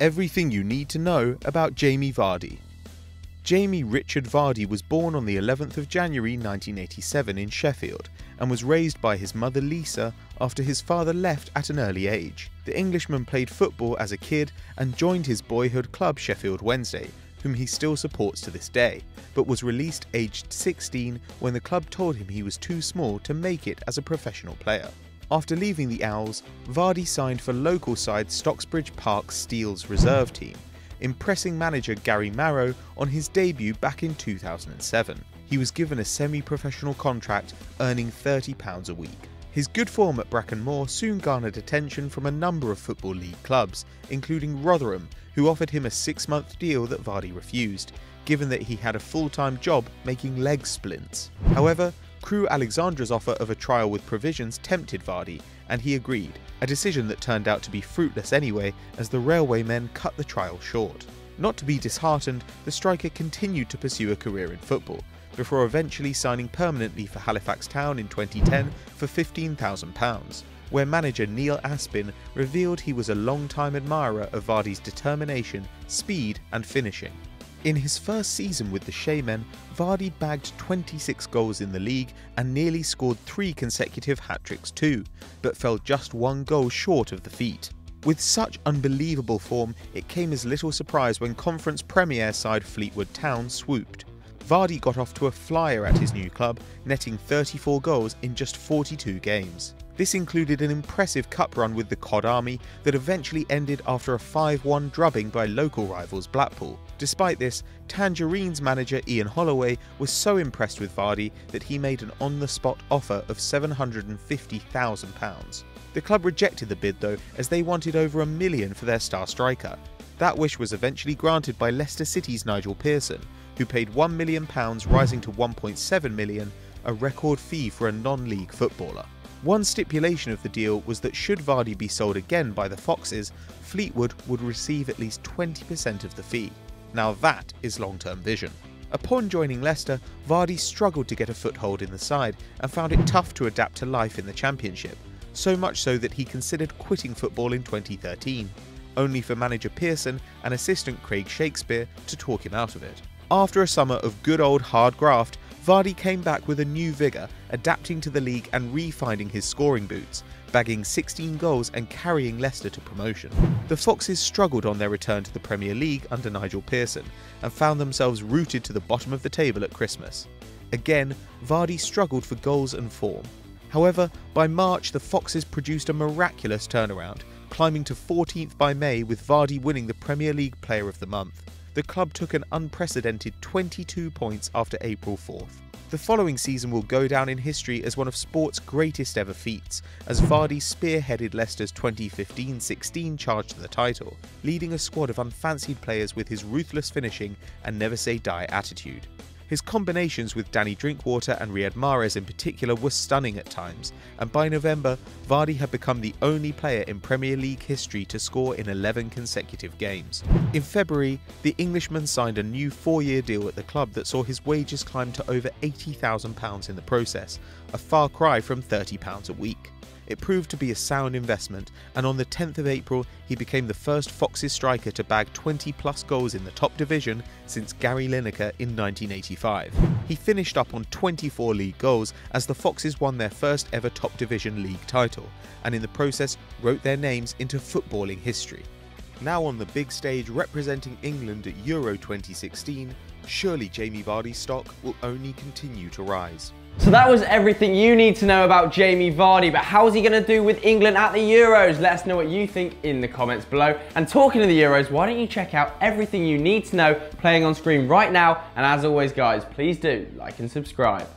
Everything you need to know about Jamie Vardy. Jamie Richard Vardy was born on the 11th of January 1987 in Sheffield and was raised by his mother Lisa after his father left at an early age. The Englishman played football as a kid and joined his boyhood club Sheffield Wednesday, whom he still supports to this day, but was released aged 16 when the club told him he was too small to make it as a professional player. After leaving the Owls, Vardy signed for local side Stocksbridge Park Steels reserve team, impressing manager Gary Marrow on his debut back in 2007. He was given a semi-professional contract earning £30 a week. His good form at Bracken Moor soon garnered attention from a number of Football League clubs, including Rotherham, who offered him a six-month deal that Vardy refused, given that he had a full-time job making leg splints. However, Crewe Alexandra's offer of a trial with provisions tempted Vardy, and he agreed, a decision that turned out to be fruitless anyway as the railway men cut the trial short. Not to be disheartened, the striker continued to pursue a career in football, before eventually signing permanently for Halifax Town in 2010 for £15,000, where manager Neil Aspin revealed he was a long-time admirer of Vardy's determination, speed and finishing. In his first season with the Shaymen, Vardy bagged 26 goals in the league and nearly scored three consecutive hat-tricks too, but fell just one goal short of the feat. With such unbelievable form, it came as little surprise when Conference Premier side Fleetwood Town swooped. Vardy got off to a flyer at his new club, netting 34 goals in just 42 games. This included an impressive cup run with the Cod Army that eventually ended after a 5-1 drubbing by local rivals Blackpool. Despite this, Tangerines manager Ian Holloway was so impressed with Vardy that he made an on-the-spot offer of £750,000. The club rejected the bid though as they wanted over a million for their star striker. That wish was eventually granted by Leicester City's Nigel Pearson, who paid £1 million rising to £1.7 million, a record fee for a non-league footballer. One stipulation of the deal was that should Vardy be sold again by the Foxes, Fleetwood would receive at least 20% of the fee. Now that is long-term vision. Upon joining Leicester, Vardy struggled to get a foothold in the side and found it tough to adapt to life in the Championship, so much so that he considered quitting football in 2013, only for manager Pearson and assistant Craig Shakespeare to talk him out of it. After a summer of good old hard graft, Vardy came back with a new vigour, adapting to the league and refinding his scoring boots, bagging 16 goals and carrying Leicester to promotion. The Foxes struggled on their return to the Premier League under Nigel Pearson and found themselves rooted to the bottom of the table at Christmas. Again, Vardy struggled for goals and form. However, by March the Foxes produced a miraculous turnaround, climbing to 14th by May with Vardy winning the Premier League Player of the Month the club took an unprecedented 22 points after April 4th. The following season will go down in history as one of sport's greatest ever feats, as Vardy spearheaded Leicester's 2015-16 charge to the title, leading a squad of unfancied players with his ruthless finishing and never say die attitude. His combinations with Danny Drinkwater and Riyad Mahrez in particular were stunning at times, and by November, Vardy had become the only player in Premier League history to score in 11 consecutive games. In February, the Englishman signed a new four-year deal at the club that saw his wages climb to over £80,000 in the process, a far cry from £30 a week. It proved to be a sound investment, and on the 10th of April, he became the first Foxes striker to bag 20 plus goals in the top division since Gary Lineker in 1985. He finished up on 24 league goals as the Foxes won their first ever top division league title, and in the process wrote their names into footballing history. Now on the big stage representing England at Euro 2016, surely Jamie Vardy's stock will only continue to rise. So that was everything you need to know about Jamie Vardy, but how's he going to do with England at the Euros? Let us know what you think in the comments below. And talking of the Euros, why don't you check out everything you need to know playing on screen right now? And as always, guys, please do like and subscribe.